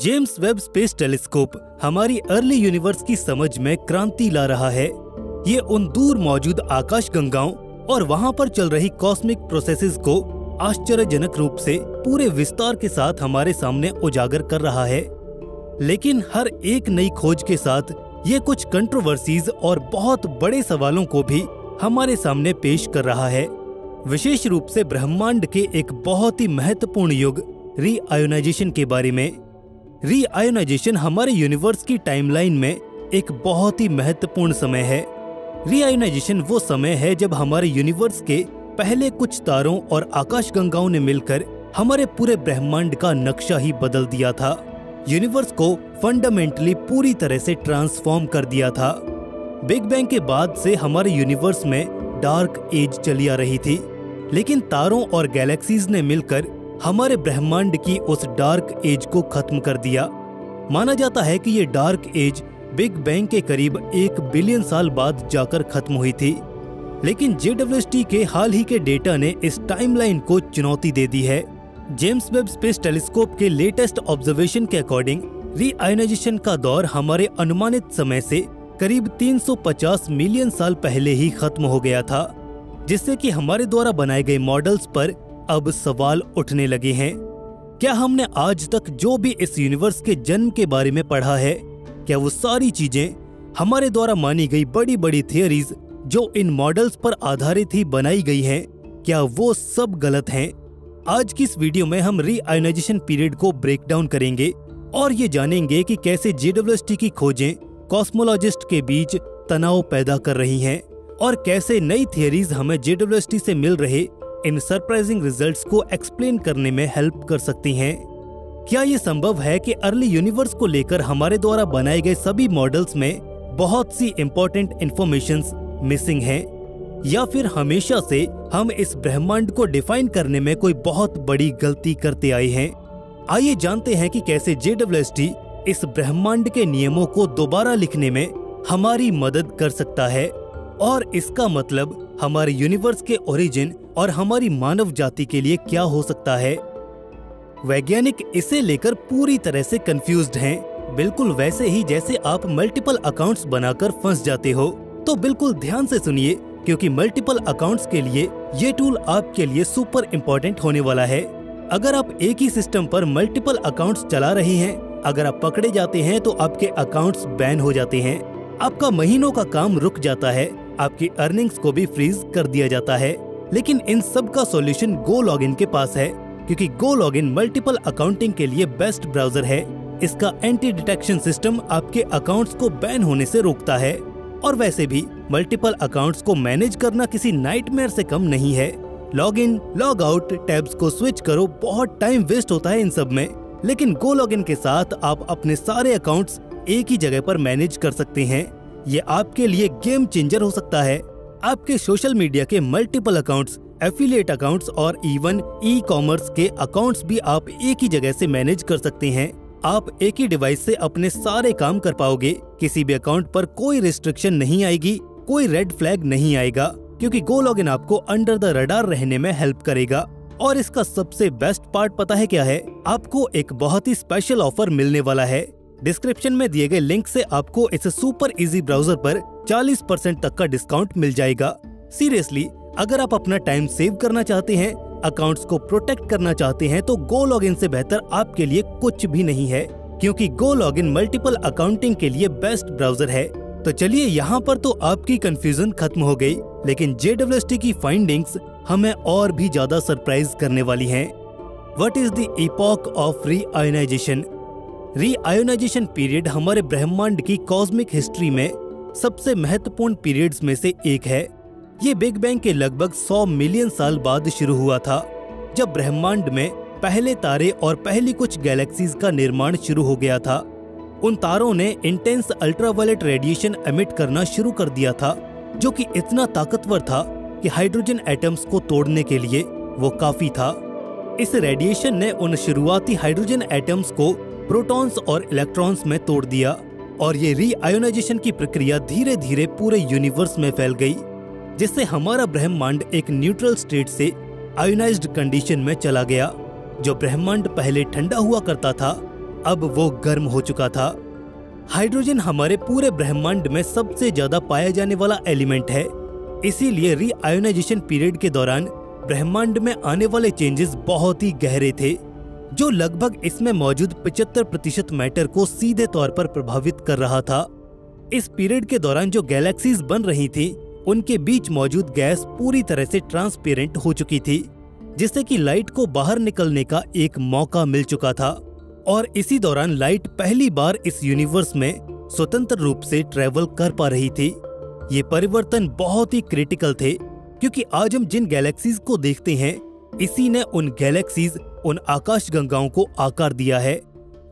James Webb space telescope हमारी early universe की समझ में क्रांति ला रहा है। ये उन दूर मौजूद आकाश गंगाओं और वहाँ पर चल रही कॉस्मिक प्रोसेसेस को आश्चर्यजनक रूप से पूरे विस्तार के साथ हमारे सामने उजागर कर रहा है। लेकिन हर एक नई खोज के साथ ये कुछ कंट्रोवर्सीज और बहुत बड़े सवालों को भी हमारे सामने पेश कर रहा है। विशेष रूप से ब्रह्मांड के एक बहुत ही महत्वपूर्ण युग रीआयोनाइजेशन के बारे में। रीआयोनाइजेशन हमारे यूनिवर्स की टाइमलाइन में एक बहुत ही महत्वपूर्ण समय है। रीआयोनाइजेशन वो समय है जब हमारे यूनिवर्स के पहले कुछ तारों और आकाशगंगाओं ने मिलकर हमारे पूरे ब्रह्मांड का नक्शा ही बदल दिया था। यूनिवर्स को फंडामेंटली पूरी तरह से ट्रांसफॉर्म कर दिया था। बिग बैंग के बाद से हमारे यूनिवर्स में डार्क एज चली आ रही थी। लेकिन तारों और गैलेक्सीज ने मिलकर हमारे ब्रह्मांड की उस डार्क एज को खत्म कर दिया। माना जाता है कि ये डार्क एज बिग बैंग के करीब एक बिलियन साल बाद जाकर खत्म हुई थी। लेकिन जे के हाल ही के डेटा ने इस टाइमलाइन को चुनौती दे दी है। जेम्स वेब स्पेस टेलीस्कोप के लेटेस्ट ऑब्जर्वेशन के अकॉर्डिंग, रीआयोनाइजेशन का दौर हमारे अनुमानित समय से करीब 350 मिलियन साल पहले ही खत्म हो गया था, जिससे कि हमारे द्वारा बनाए गए मॉडल्स पर अब सवाल उठने लगे हैं, क्या हमने आज तक जो भी इस यूनिवर्स के जन्म के बारे में पढ़ा है, क्या वो सारी चीज़ें हमारे द्वारा मानी गई बड़ी बड़ी थियोरीज जो इन मॉडल्स पर आधारित ही बनाई गई हैं, क्या वो सब गलत हैं? आज की इस वीडियो में हम रीआयोनाइजेशन पीरियड को ब्रेक डाउन करेंगे और ये जानेंगे कि कैसे जेडब्ल्यूएसटी की खोजें कॉस्मोलॉजिस्ट के बीच तनाव पैदा कर रही हैं और कैसे नई थियरीज हमें जेडब्ल्यूएसटी से मिल रहे इन सरप्राइजिंग रिजल्ट्स को एक्सप्लेन करने में हेल्प कर सकती हैं? क्या ये संभव है कि अर्ली यूनिवर्स को लेकर हमारे द्वारा बनाए गए सभी मॉडल्स में बहुत सी इम्पोर्टेंट इंफॉर्मेशन मिसिंग हैं? या फिर हमेशा से हम इस ब्रह्मांड को डिफाइन करने में कोई बहुत बड़ी गलती करते आए हैं? आइए जानते हैं कि कैसे जे इस ब्रह्मांड के नियमों को दोबारा लिखने में हमारी मदद कर सकता है। और इसका मतलब हमारे यूनिवर्स के ओरिजिन और हमारी मानव जाति के लिए क्या हो सकता है? वैज्ञानिक इसे लेकर पूरी तरह से कंफ्यूज्ड हैं। बिल्कुल वैसे ही जैसे आप मल्टीपल अकाउंट्स बनाकर फंस जाते हो। तो बिल्कुल ध्यान से सुनिए, क्योंकि मल्टीपल अकाउंट्स के लिए ये टूल आपके लिए सुपर इम्पोर्टेंट होने वाला है। अगर आप एक ही सिस्टम पर मल्टीपल अकाउंट्स चला रहे हैं, अगर आप पकड़े जाते हैं तो आपके अकाउंट्स बैन हो जाते हैं। आपका महीनों का काम रुक जाता है। आपकी अर्निंग्स को भी फ्रीज कर दिया जाता है। लेकिन इन सब का सोल्यूशन गो लॉगिन के पास है, क्योंकि गो लॉगिन मल्टीपल अकाउंटिंग के लिए बेस्ट ब्राउज़र है। इसका एंटी डिटेक्शन सिस्टम आपके अकाउंट्स को बैन होने से रोकता है। और वैसे भी मल्टीपल अकाउंट्स को मैनेज करना किसी नाइटमेयर से कम नहीं है। Log in log out tabs को स्विच करो, बहुत टाइम वेस्ट होता है इन सब में। लेकिन गो लॉगिन के साथ आप अपने सारे अकाउंट्स एक ही जगह पर मैनेज कर सकते हैं। ये आपके लिए गेम चेंजर हो सकता है। आपके सोशल मीडिया के मल्टीपल अकाउंट्स एफिलिएट अकाउंट्स और इवन ई कॉमर्स के अकाउंट्स भी आप एक ही जगह से मैनेज कर सकते हैं। आप एक ही डिवाइस से अपने सारे काम कर पाओगे। किसी भी अकाउंट पर कोई रिस्ट्रिक्शन नहीं आएगी, कोई रेड फ्लैग नहीं आएगा, क्योंकि गो लॉगिन आपको अंडर द रडार रहने में हेल्प करेगा। और इसका सबसे बेस्ट पार्ट पता है क्या है? आपको एक बहुत ही स्पेशल ऑफ़र मिलने वाला है। डिस्क्रिप्शन में दिए गए लिंक से आपको इस सुपर इजी ब्राउज़र पर 40 परसेंट तक का डिस्काउंट मिल जाएगा। सीरियसली, अगर आप अपना टाइम सेव करना चाहते हैं, अकाउंट्स को प्रोटेक्ट करना चाहते हैं तो गो लॉगिन से बेहतर आपके लिए कुछ भी नहीं है, क्योंकि गो लॉगिन मल्टीपल अकाउंटिंग के लिए बेस्ट ब्राउज़र है। तो चलिए यहाँ पर तो आपकी कंफ्यूजन खत्म हो गई, लेकिन जे की फाइंडिंग्स हमें और भी ज़्यादा सरप्राइज़ करने वाली हैं। What is the of reionization reionization period हमारे ब्रह्मांड की कॉस्मिक हिस्ट्री में सबसे महत्वपूर्ण पीरियड्स में से एक है। ये बिग बैंग के लगभग 100 मिलियन साल बाद शुरू हुआ था, जब ब्रह्मांड में पहले तारे और पहली कुछ गैलेक्सीज का निर्माण शुरू हो गया था। उन तारों ने इंटेंस अल्ट्रावायलेट रेडिएशन एमिट करना शुरू कर दिया था, जो कि इतना ताकतवर था कि हाइड्रोजन एटम्स को तोड़ने के लिए वो काफ़ी था। इस रेडिएशन ने उन शुरुआती हाइड्रोजन एटम्स को प्रोटॉन्स और इलेक्ट्रॉन्स में तोड़ दिया और ये रीआयोनाइजेशन की प्रक्रिया धीरे धीरे पूरे यूनिवर्स में फैल गई, जिससे हमारा ब्रह्मांड एक न्यूट्रल स्टेट से आयोनाइज्ड कंडीशन में चला गया। जो ब्रह्मांड पहले ठंडा हुआ करता था, अब वो गर्म हो चुका था। हाइड्रोजन हमारे पूरे ब्रह्मांड में सबसे ज़्यादा पाया जाने वाला एलिमेंट है। इसीलिए रीआयोनाइजेशन पीरियड के दौरान ब्रह्मांड में आने वाले चेंजेस बहुत ही गहरे थे। जो लगभग इसमें मौजूद 75 प्रतिशत मैटर को सीधे तौर पर प्रभावित कर रहा था। इस पीरियड के दौरान जो गैलेक्सीज बन रही थी, उनके बीच मौजूद गैस पूरी तरह से ट्रांसपेरेंट हो चुकी थी, जिससे कि लाइट को बाहर निकलने का एक मौका मिल चुका था। और इसी दौरान लाइट पहली बार इस यूनिवर्स में स्वतंत्र रूप से ट्रेवल कर पा रही थी। ये परिवर्तन बहुत ही क्रिटिकल थे, क्योंकि आज हम जिन गैलेक्सीज को देखते हैं, इसी ने उन गैलेक्सीज उन आकाश गंगाओं को आकार दिया है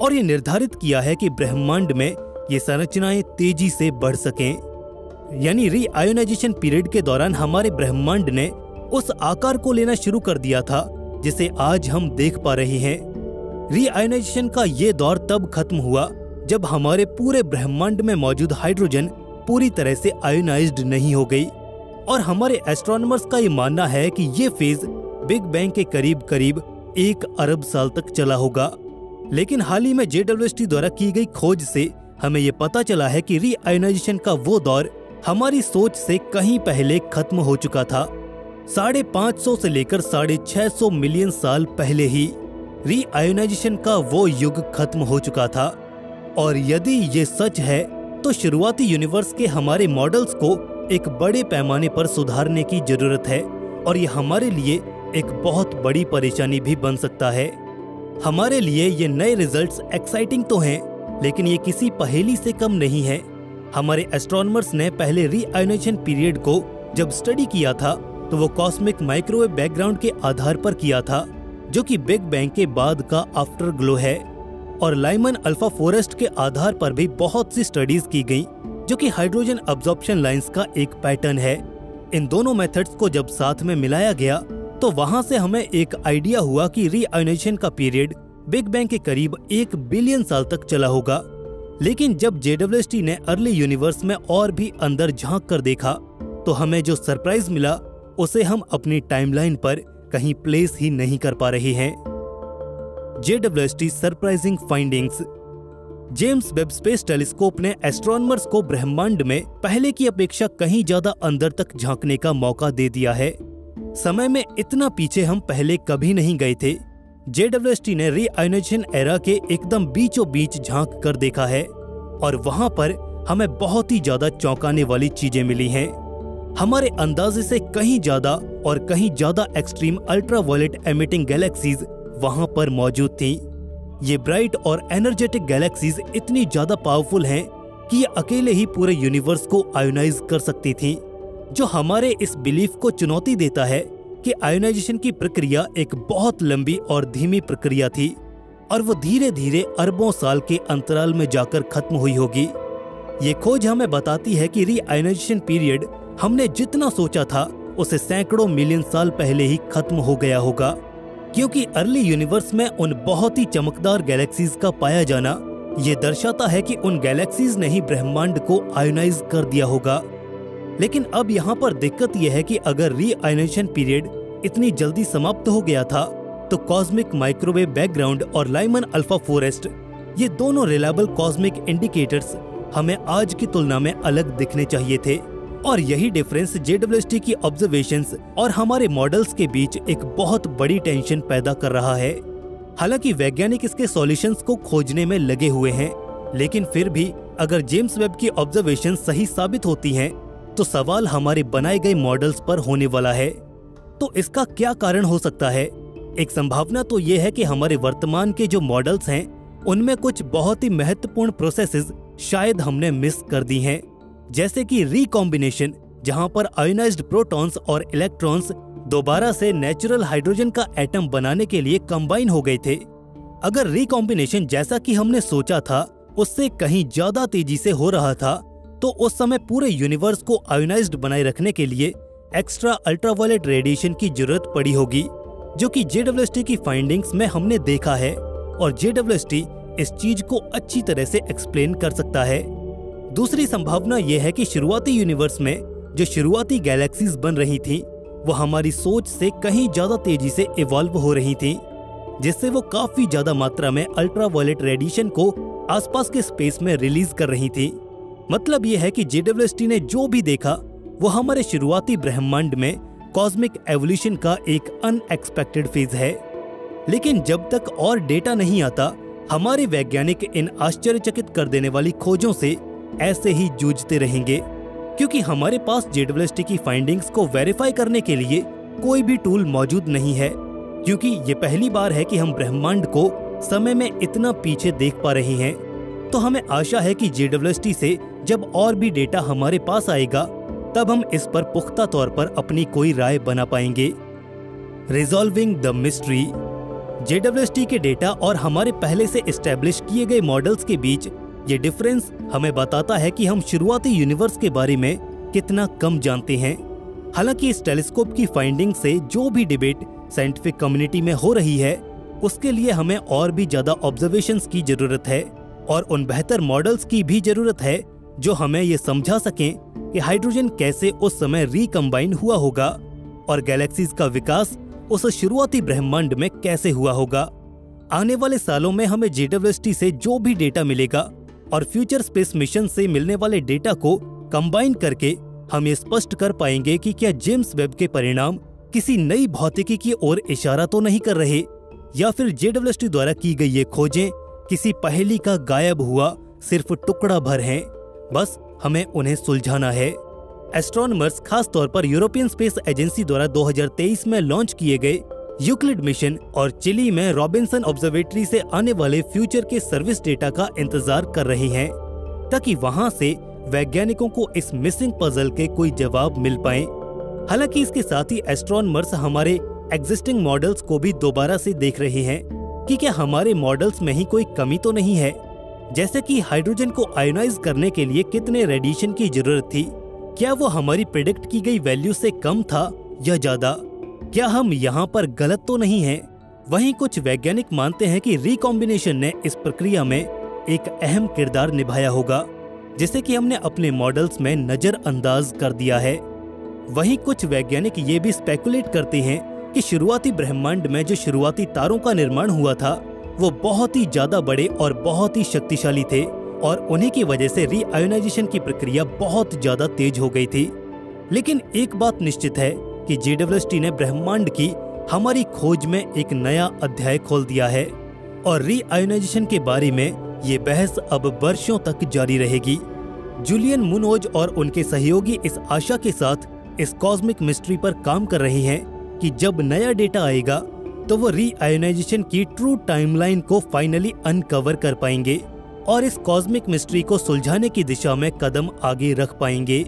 और ये निर्धारित किया है कि ब्रह्मांड में ये संरचनाएँ तेज़ी से बढ़ सकें। यानी रीआयोनाइजेशन पीरियड के दौरान हमारे ब्रह्मांड ने उस आकार को लेना शुरू कर दिया था, जिसे आज हम देख पा रहे हैं। रीआयोनाइजेशन का ये दौर तब खत्म हुआ, जब हमारे पूरे ब्रह्मांड में मौजूद हाइड्रोजन पूरी तरह से आयोनाइज्ड नहीं हो गई। और हमारे एस्ट्रोनॉमर्स का ये मानना है कि ये फ़ेज़ बिग बैंग के करीब करीब एक अरब साल तक चला होगा। लेकिन हाल ही में जेडब्ल्यूएसटी द्वारा की गई खोज से हमें ये पता चला है कि रीआयोनाइजेशन का वो दौर हमारी सोच से कहीं पहले खत्म हो चुका था। साढ़े पाँच सौ से लेकर साढ़े छह सौ मिलियन साल पहले ही रीआयोनाइजेशन का वो युग खत्म हो चुका था। और यदि ये सच है तो शुरुआती यूनिवर्स के हमारे मॉडल्स को एक बड़े पैमाने पर सुधारने की ज़रूरत है। और ये हमारे लिए एक बहुत बड़ी परेशानी भी बन सकता है। हमारे लिए ये नए रिजल्ट्स एक्साइटिंग तो हैं, लेकिन ये किसी पहेली से कम नहीं है। हमारे एस्ट्रोनॉमर्स ने पहले रीआयोनेशन पीरियड को जब स्टडी किया था तो वो कॉस्मिक माइक्रोवेव बैकग्राउंड के आधार पर किया था, जो कि बिग बैंग के बाद का आफ्टर ग्लो है। और लाइमन अल्फ़ा फॉरेस्ट के आधार पर भी बहुत सी स्टडीज़ की गई, जो कि हाइड्रोजन अब्जॉर्प्शन लाइंस का एक पैटर्न है। इन दोनों मेथड्स को जब साथ में मिलाया गया तो वहाँ से हमें एक आइडिया हुआ कि रीआयोनाइजेशन का पीरियड बिग बैंग के करीब एक बिलियन साल तक चला होगा। लेकिन जब जेडब्ल्यूएसटी ने अर्ली यूनिवर्स में और भी अंदर झाँक कर देखा तो हमें जो सरप्राइज़ मिला, उसे हम अपनी टाइमलाइन पर कहीं प्लेस ही नहीं कर पा रहे हैं। JWST surprising findings James Webb space telescope ने एस्ट्रोनॉमर्स को ब्रह्मांड में पहले की अपेक्षा कहीं ज़्यादा अंदर तक झांकने का मौका दे दिया है। समय में इतना पीछे हम पहले कभी नहीं गए थे। जेडब्ल्यूएसटी ने रीआयोनाइजेशन एरा के एकदम बीचों बीच झाँक कर देखा है, और वहाँ पर हमें बहुत ही ज़्यादा चौंकाने वाली चीज़ें मिली हैं। हमारे अंदाजे से कहीं ज़्यादा और कहीं ज़्यादा extreme ultra violet emitting galaxies वहाँ पर मौजूद थी। ये ब्राइट और एनर्जेटिक गैलेक्सीज इतनी ज़्यादा पावरफुल हैं कि ये अकेले ही पूरे यूनिवर्स को आयोनाइज कर सकती थी। जो हमारे इस बिलीफ को चुनौती देता है कि आयोनाइजेशन की प्रक्रिया एक बहुत लंबी और धीमी प्रक्रिया थी और वो धीरे धीरे अरबों साल के अंतराल में जाकर खत्म हुई होगी। ये खोज हमें बताती है कि रीआयोनाइजेशन पीरियड हमने जितना सोचा था, उसे सैकड़ों मिलियन साल पहले ही खत्म हो गया होगा, क्योंकि अर्ली यूनिवर्स में उन बहुत ही चमकदार गैलेक्सीज का पाया जाना, ये दर्शाता है कि उन गैलेक्सीज ने ही ब्रह्मांड को आयोनाइज कर दिया होगा। लेकिन अब यहाँ पर दिक्कत यह है कि अगर रीआयोनाइजेशन पीरियड इतनी जल्दी समाप्त हो गया था तो कॉस्मिक माइक्रोवेव बैकग्राउंड और लाइमन अल्फ़ा फॉरेस्ट ये दोनों रिलायबल कॉस्मिक इंडिकेटर्स हमें आज की तुलना में अलग दिखने चाहिए थे। और यही डिफरेंस जेडब्ल्यूएसटी की ऑब्जर्वेशन और हमारे मॉडल्स के बीच एक बहुत बड़ी टेंशन पैदा कर रहा है। हालाँकि वैज्ञानिक इसके सॉल्यूशंस को खोजने में लगे हुए हैं लेकिन फिर भी अगर जेम्स वेब की ऑब्जर्वेशन सही साबित होती हैं, तो सवाल हमारे बनाए गए मॉडल्स पर होने वाला है। तो इसका क्या कारण हो सकता है? एक संभावना तो ये है कि हमारे वर्तमान के जो मॉडल्स हैं, उनमें कुछ बहुत ही महत्वपूर्ण प्रोसेसेस शायद हमने मिस कर दी हैं। जैसे कि रिकॉम्बिनेशन जहाँ पर आयोनाइज्ड प्रोटॉन्स और इलेक्ट्रॉन्स दोबारा से नेचुरल हाइड्रोजन का एटम बनाने के लिए कंबाइन हो गए थे। अगर रिकॉम्बिनेशन जैसा कि हमने सोचा था, उससे कहीं ज़्यादा तेज़ी से हो रहा था तो उस समय पूरे यूनिवर्स को आयोनाइज्ड बनाए रखने के लिए एक्स्ट्रा अल्ट्रावायलेट रेडिएशन की ज़रूरत पड़ी होगी, जो कि जेडब्ल्यूएसटी की फाइंडिंग्स में हमने देखा है और जेडब्ल्यूएसटी इस चीज़ को अच्छी तरह से एक्सप्लेन कर सकता है। दूसरी संभावना यह है कि शुरुआती यूनिवर्स में जो शुरुआती गैलेक्सीज बन रही थी, वो हमारी सोच से कहीं ज़्यादा तेज़ी से इवॉल्व हो रही थी, जिससे वो काफ़ी ज़्यादा मात्रा में अल्ट्रावायलेट रेडिएशन को आसपास के स्पेस में रिलीज़ कर रही थी। मतलब ये है कि जेडब्ल्यूएसटी ने जो भी देखा, वो हमारे शुरुआती ब्रह्मांड में कॉस्मिक एवोल्यूशन का एक अनएक्सपेक्टेड फ़ेज़ है। लेकिन जब तक और डेटा नहीं आता, हमारे वैज्ञानिक इन आश्चर्यचकित कर देने वाली खोजों से ऐसे ही जूझते रहेंगे, क्योंकि हमारे पास जेडब्ल्यूएसटी की फाइंडिंग्स को वेरीफाई करने के लिए कोई भी टूल मौजूद नहीं है, क्योंकि ये पहली बार है कि हम ब्रह्मांड को समय में इतना पीछे देख पा रहे हैं। तो हमें आशा है कि जेडब्ल्यूएसटी से जब और भी डेटा हमारे पास आएगा, तब हम इस पर पुख्ता तौर पर अपनी कोई राय बना पाएँगे। रिजॉल्विंग द मिस्ट्री जेडब्ल्यूएसटी के डेटा और हमारे पहले से एस्टेब्लिश किए गए मॉडल्स के बीच, ये डिफरेंस हमें बताता है कि हम शुरुआती यूनिवर्स के बारे में कितना कम जानते हैं। हालाँकि इस टेलीस्कोप की फाइंडिंग से जो भी डिबेट साइंटिफिक कम्युनिटी में हो रही है, उसके लिए हमें और भी ज़्यादा ऑब्जर्वेशंस की ज़रूरत है और उन बेहतर मॉडल्स की भी ज़रूरत है जो हमें ये समझा सकें कि हाइड्रोजन कैसे उस समय रिकम्बाइन हुआ होगा और गैलेक्सीज का विकास उस शुरुआती ब्रह्मांड में कैसे हुआ होगा। आने वाले सालों में हमें जेडब्ल्यूएसटी से जो भी डेटा मिलेगा और फ्यूचर स्पेस मिशन से मिलने वाले डेटा को कंबाइन करके हम ये स्पष्ट कर पाएँगे कि क्या जेम्स वेब के परिणाम किसी नई भौतिकी की ओर इशारा तो नहीं कर रहे, या फिर जेडब्ल्यूएसटी द्वारा की गई ये खोजें किसी पहेली का गायब हुआ सिर्फ़ टुकड़ा भर हैं। बस, हमें उन्हें सुलझाना है। एस्ट्रोनमर्स खास तौर पर यूरोपियन स्पेस एजेंसी द्वारा 2023 में लॉन्च किए गए यूक्लिड मिशन और चिली में रॉबिन्सन ऑब्जर्वेटरी से आने वाले फ्यूचर के सर्विस डेटा का इंतज़ार कर रहे हैं, ताकि वहाँ से वैज्ञानिकों को इस मिसिंग पजल के कोई जवाब मिल पाए। हालाँकि इसके साथ ही एस्ट्रोनमर्स हमारे एग्जिस्टिंग मॉडल्स को भी दोबारा से देख रहे हैं कि क्या हमारे मॉडल्स में ही कोई कमी तो नहीं है? जैसे कि हाइड्रोजन को आयोनाइज करने के लिए कितने रेडिएशन की ज़रूरत थी? क्या वो हमारी प्रिडिक्ट की गई वैल्यू से कम था या ज़्यादा? क्या हम यहाँ पर गलत तो नहीं हैं? वहीं कुछ वैज्ञानिक मानते हैं कि रिकॉम्बिनेशन ने इस प्रक्रिया में एक अहम किरदार निभाया होगा, जिसे कि हमने अपने मॉडल्स में नजरअंदाज कर दिया है। वहीं कुछ वैज्ञानिक ये भी स्पेकुलेट करते हैं कि शुरुआती ब्रह्मांड में जो शुरुआती तारों का निर्माण हुआ था वो बहुत ही ज़्यादा बड़े और बहुत ही शक्तिशाली थे और उन्हीं की वजह से रीआयोनाइजेशन की प्रक्रिया बहुत ज़्यादा तेज हो गई थी। लेकिन एक बात निश्चित है कि जेडब्ल्यूएसटी ने ब्रह्मांड की हमारी खोज में एक नया अध्याय खोल दिया है और रीआयोनाइजेशन के बारे में ये बहस अब वर्षों तक जारी रहेगी। जूलियन मुनोज और उनके सहयोगी इस आशा के साथ इस कॉस्मिक मिस्ट्री पर काम कर रहे हैं कि जब नया डेटा आएगा तो वो रीआयोनाइजेशन की ट्रू टाइमलाइन को फाइनली अनकवर कर पाएँगे और इस कॉस्मिक मिस्ट्री को सुलझाने की दिशा में कदम आगे रख पाएँगे।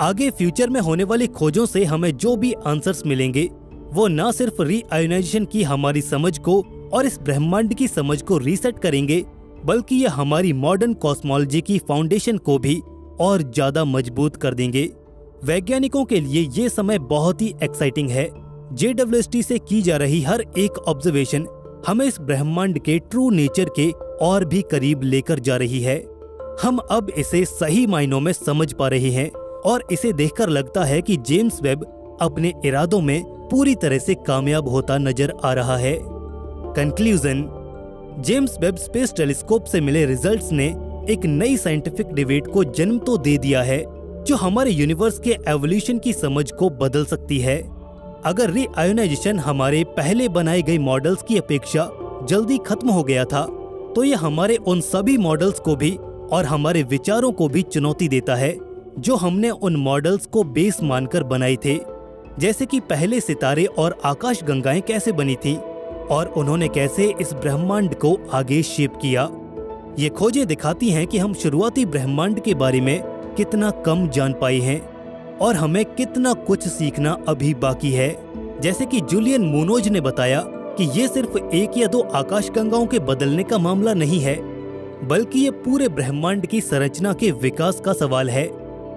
आगे फ्यूचर में होने वाली खोजों से हमें जो भी आंसर्स मिलेंगे, वो न सिर्फ़ रीआयोनाइजेशन की हमारी समझ को और इस ब्रह्मांड की समझ को रीसेट करेंगे, बल्कि ये हमारी मॉडर्न कॉस्मोलॉजी की फाउंडेशन को भी और ज़्यादा मज़बूत कर देंगे। वैज्ञानिकों के लिए ये समय बहुत ही एक्साइटिंग है। जेडब्ल्यूएसटी से की जा रही हर एक ऑब्जर्वेशन हमें इस ब्रह्मांड के ट्रू नेचर के और भी करीब लेकर जा रही है। हम अब इसे सही मायनों में समझ पा रहे हैं और इसे देखकर लगता है कि जेम्स वेब अपने इरादों में पूरी तरह से कामयाब होता नज़र आ रहा है। Conclusion James Webb space telescope से मिले रिजल्ट्स ने एक नई साइंटिफिक डिबेट को जन्म तो दे दिया है, जो हमारे यूनिवर्स के एवोल्यूशन की समझ को बदल सकती है। अगर रीआयोनाइजेशन हमारे पहले बनाए गए मॉडल्स की अपेक्षा जल्दी खत्म हो गया था तो ये हमारे उन सभी मॉडल्स को भी और हमारे विचारों को भी चुनौती देता है, जो हमने उन मॉडल्स को बेस मानकर बनाए थे। जैसे कि पहले सितारे और आकाश गंगाएँ कैसे बनी थी, और उन्होंने कैसे इस ब्रह्मांड को आगे शेप किया। ये खोजें दिखाती हैं कि हम शुरुआती ब्रह्मांड के बारे में कितना कम जान पाए हैं। और हमें कितना कुछ सीखना अभी बाकी है। जैसे कि जूलियन मोनोज ने बताया कि ये सिर्फ़ एक या दो आकाश गंगाओं के बदलने का मामला नहीं है, बल्कि ये पूरे ब्रह्मांड की संरचना के विकास का सवाल है।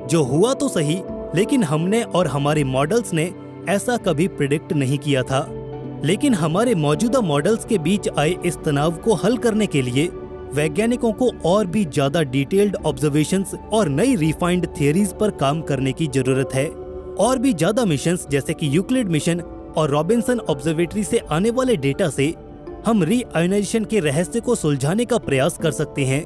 जो हुआ तो सही, लेकिन हमने और हमारे मॉडल्स ने ऐसा कभी प्रिडिक्ट नहीं किया था। लेकिन हमारे मौजूदा मॉडल्स के बीच आए इस तनाव को हल करने के लिए वैज्ञानिकों को और भी ज़्यादा डिटेल्ड ऑब्जर्वेशंस और नई रिफाइंड थियरीज पर काम करने की ज़रूरत है। और भी ज़्यादा मिशन जैसे कि यूक्लिड मिशन और रॉबिन्सन ऑब्जर्वेटरी से आने वाले डेटा से हम रीआयोनाइजेशन के रहस्य को सुलझाने का प्रयास कर सकते हैं।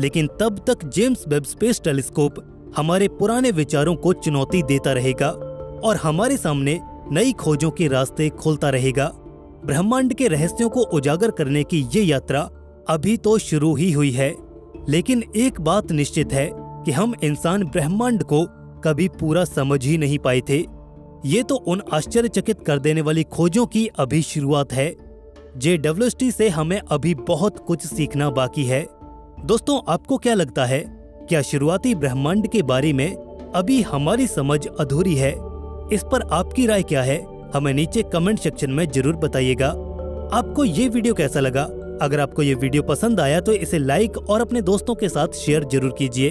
लेकिन तब तक जेम्स वेब स्पेस टेलीस्कोप हमारे पुराने विचारों को चुनौती देता रहेगा और हमारे सामने नई खोजों के रास्ते खोलता रहेगा। ब्रह्मांड के रहस्यों को उजागर करने की ये यात्रा अभी तो शुरू ही हुई है, लेकिन एक बात निश्चित है कि हम इंसान ब्रह्मांड को कभी पूरा समझ ही नहीं पाए थे। ये तो उन आश्चर्यचकित कर देने वाली खोजों की अभी शुरुआत है। जे डब्ल्यू से हमें अभी बहुत कुछ सीखना बाकी है। दोस्तों, आपको क्या लगता है, क्या शुरुआती ब्रह्मांड के बारे में अभी हमारी समझ अधूरी है? इस पर आपकी राय क्या है, हमें नीचे कमेंट सेक्शन में ज़रूर बताइएगा। आपको ये वीडियो कैसा लगा? अगर आपको ये वीडियो पसंद आया तो इसे लाइक और अपने दोस्तों के साथ शेयर ज़रूर कीजिए।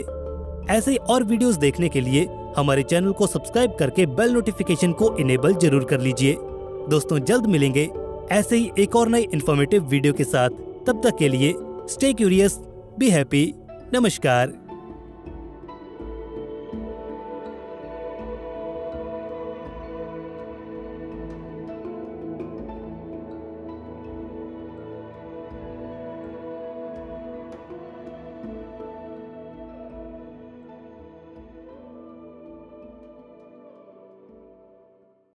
ऐसे और वीडियोस देखने के लिए हमारे चैनल को सब्सक्राइब करके बेल नोटिफिकेशन को इनेबल ज़रूर कर लीजिए। दोस्तों, जल्द मिलेंगे ऐसे ही एक और नई इन्फॉर्मेटिव वीडियो के साथ। तब तक के लिए स्टे क्यूरियस बी हैप्पी नमस्कार।